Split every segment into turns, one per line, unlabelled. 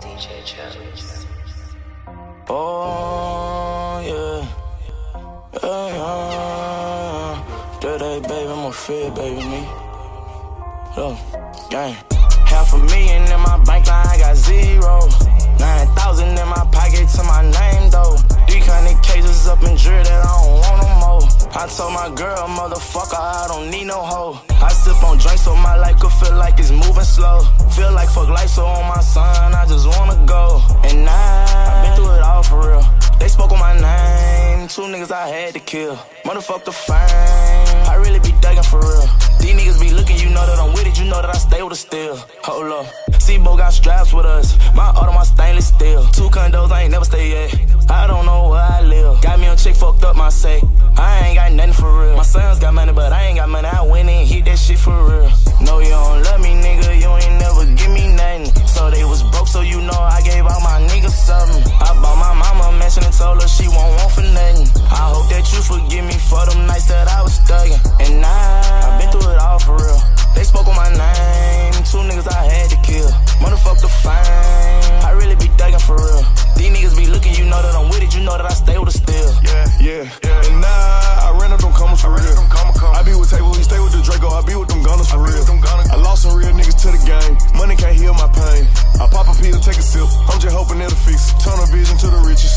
DJ Jones.
Oh, yeah. Yeah, uh, yeah. That day, baby, I'm a fit, baby, me. Look, gang. Half a million in my bank line, I got zero. Nine thousand in my pocket to my name, though. These kind of cases up in jury that I don't want no more. I told my girl, motherfucker, I don't need no hoe. Sip on drinks so my life could feel like it's moving slow. Feel like fuck life, so on my son, I just wanna go. And I, I've been through it all for real. They spoke on my name, two niggas I had to kill. Motherfuck the fame, I really be thuggin' for real. These niggas be looking, you know that I'm with it, you know that I stay with it still. Hold up. C-Bo got straps with us, my auto, my stainless steel. Two condos, I ain't never stay yet. I don't know where I live. Got me on chick fucked up my say. Her she won't want for nothing. I hope that you forgive me for them nights that I was thuggin'. And now, I've been through it all for real. They spoke on my name, two niggas I had to kill. Motherfuck the fame, I really be thuggin' for real. These niggas be looking, you know that I'm with it, you know that I stay with it still.
Yeah, yeah, yeah. And now I ran up them commas for real.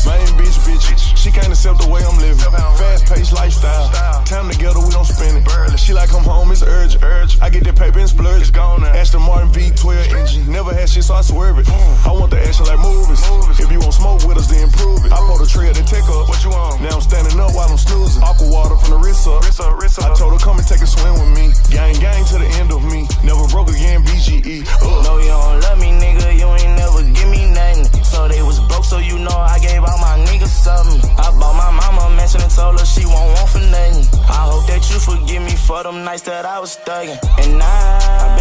Main bitch, bitch. She can't accept the way I'm living. Fast paced lifestyle. Time together, we don't spend it. She like come home, it's urgent. I get that paper and splurge. Aston Martin V12 engine. Never had shit, so I swerve it. I want the action like movies. If you want smoke with us, then prove it. I pulled a trail, then take up. What you want? Now I'm standing up while I'm snoozing. Aqua water from the wrist up. I told her come and take a swim with me. Gang gang to the end of me. Never broke again, BGE.
For them nights that I was thuggin'. And now,